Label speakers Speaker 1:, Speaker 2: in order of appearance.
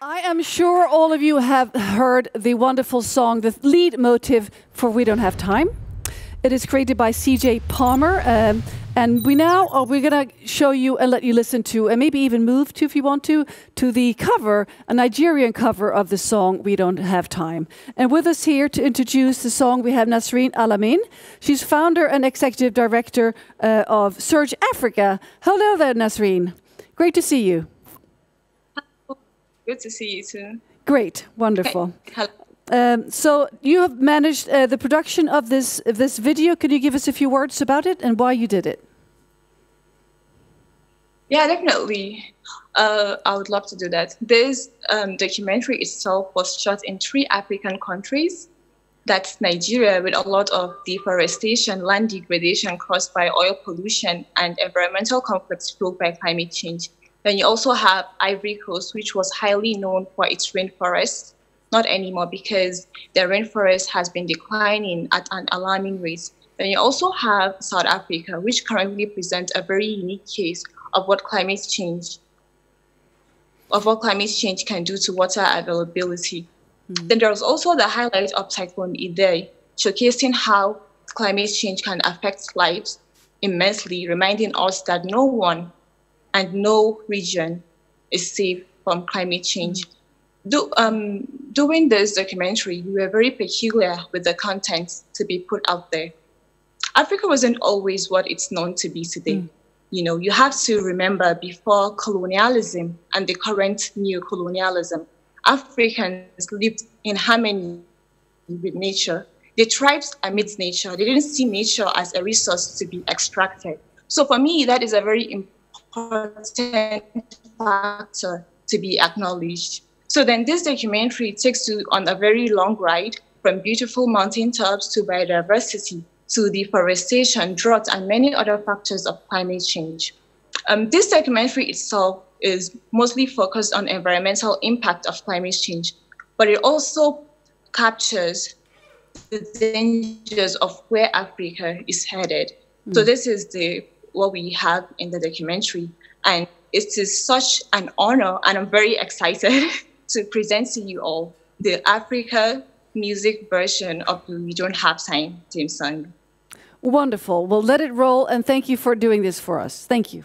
Speaker 1: I am sure all of you have heard the wonderful song, the lead motive for We Don't Have Time. It is created by CJ Palmer. Um, and we now are we're going to show you and let you listen to, and maybe even move to, if you want to, to the cover, a Nigerian cover of the song We Don't Have Time. And with us here to introduce the song, we have Nasreen Al Amin. She's founder and executive director uh, of Surge Africa. Hello there, Nasreen. Great to see you.
Speaker 2: Good to see you too.
Speaker 1: Great, wonderful.
Speaker 2: Hello.
Speaker 1: Um, so you have managed uh, the production of this of this video. Can you give us a few words about it and why you did it?
Speaker 2: Yeah, definitely. Uh, I would love to do that. This um, documentary itself was shot in three African countries. That's Nigeria, with a lot of deforestation, land degradation caused by oil pollution, and environmental conflicts fueled by climate change. Then you also have Ivory Coast, which was highly known for its rainforest, not anymore because the rainforest has been declining at an alarming rate. Then you also have South Africa, which currently presents a very unique case of what climate change of what climate change can do to water availability. Mm. Then there's also the highlight of Cyclone Idai, showcasing how climate change can affect lives immensely, reminding us that no one and no region is safe from climate change. Do, um, doing this documentary, we were very peculiar with the content to be put out there. Africa wasn't always what it's known to be today. Mm. You know, you have to remember before colonialism and the current neo-colonialism, Africans lived in harmony with nature. They thrived amidst nature. They didn't see nature as a resource to be extracted. So for me, that is a very important factor to be acknowledged. So then this documentary takes you on a very long ride from beautiful mountain tops to biodiversity to deforestation, drought, and many other factors of climate change. Um, this documentary itself is mostly focused on environmental impact of climate change, but it also captures the dangers of where Africa is headed. Mm. So this is the what we have in the documentary. And it is such an honor, and I'm very excited to present to you all the Africa music version of We Don't Have Time theme song.
Speaker 1: Wonderful. Well, let it roll, and thank you for doing this for us. Thank you.